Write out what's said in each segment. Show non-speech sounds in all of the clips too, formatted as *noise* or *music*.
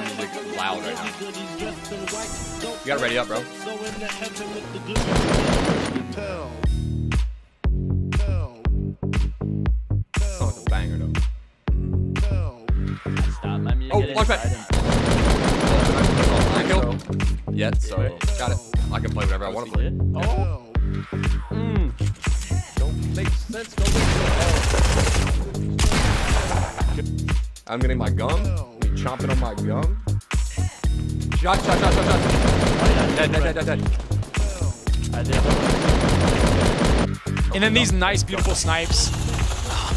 music loud right now. You gotta ready up, bro. Sounds like a banger though. Oh. I kill. Yet, so got it. I can play whatever I want to play. Oh. Don't make sense. Don't make sense. I'm getting my gum. I'm chomping on my gum. Shot, shot, shot, shot, shot. Dead, dead, dead, dead, dead. And then these nice, beautiful snipes.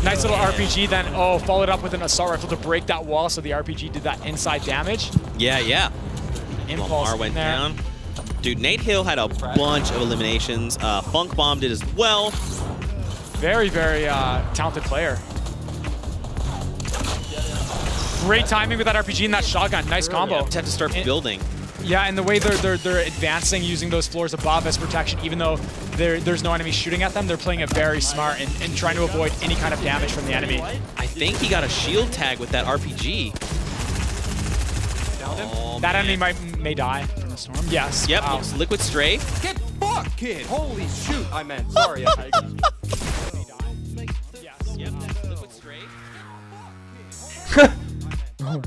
Nice little RPG, then, oh, followed up with an assault rifle to break that wall, so the RPG did that inside damage. Yeah, yeah. Impulse Lamar went there. down. Dude, Nate Hill had a bunch of eliminations. Uh, Funk Bomb did as well. Very, very uh, talented player. Great timing with that RPG and that shotgun. Nice combo. Just have to start And- building. Yeah, and the way they're they're they're advancing using those floors above as protection, even though there there's no enemy shooting at them, they're playing it very smart and, and trying to avoid any kind of damage from the enemy. I think he got a shield tag with that RPG. Oh, That man. enemy might may die from the storm. Yes. Yep, Wow. Liquid Strafe. Get fucked, kid. Holy shoot. I meant, sorry. I- *laughs* Yes. Yep, Liquid Strafe. *laughs*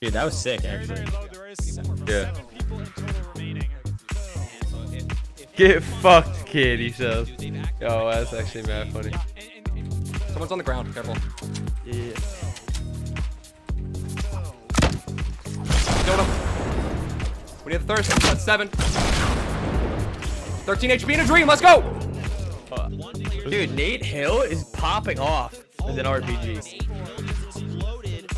Dude, that was sick, actually. very low. There is seven Yeah. people in total remaining. So if, if Get fucked, kid, he says. Yo, that's actually mad funny. Someone's on the ground. Careful. Yeah. Killed him. We need a thirst. That's seven. 13 HP in a dream. Let's go. one player Dude, Nate Hill is popping off with an RPG. Nate Hill just exploded.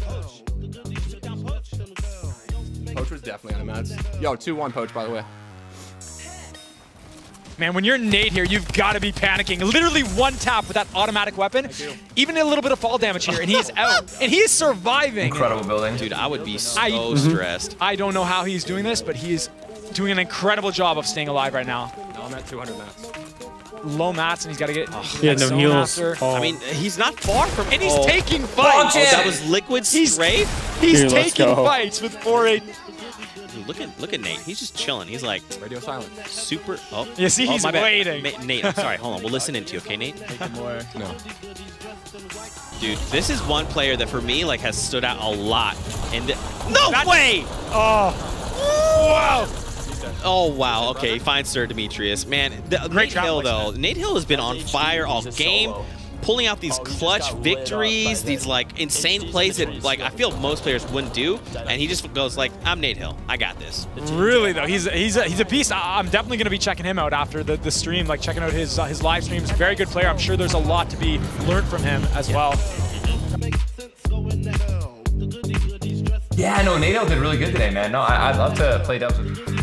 Poach. Took down Poach. Poach was definitely on the mats. Yo, 2-1 Poach, by the way. Man, when you're Nate here, you've got to be panicking. Literally one tap with that automatic weapon, even a little bit of fall damage here, and he's *laughs* out. And he's surviving. Incredible building. Dude, I would be so I- stressed. I don't know how he's doing this, but he's doing an incredible job of staying alive right now. Now I'm at 200 mats. Low mats, and he's got to get Yeah, no heals. Oh. I mean, he's not far from. And he's oh. taking fights. Oh, that was Liquid He's- He's Dude, taking fights with 4-8. Dude, look at look at Nate. He's just chilling. He's like Radio silent. super. Oh, You see, oh, he's my bad. waiting. Ma- Nate, I'm sorry. Hold on. We'll listen into you, okay, Nate? No. Dude, this is one player that for me like has stood out a lot. And no That- way! Oh. Wow. Oh wow. Okay, fine, Sir Demetrius. Man, the, Nate trap Hill placement. though. Nate Hill has been on fire all game, pulling out these clutch victories, these like insane plays that like I feel most players wouldn't do, and he just goes like, "I'm Nate Hill. I got this." Really though, he's he's a, he's a beast. I, I'm definitely going to be checking him out after the, the stream, like checking out his uh, his live streams. Very good player. I'm sure there's a lot to be learned from him as well. Yeah, no, Nate Hill did really good today, man. No, I, I'd love to play dubs with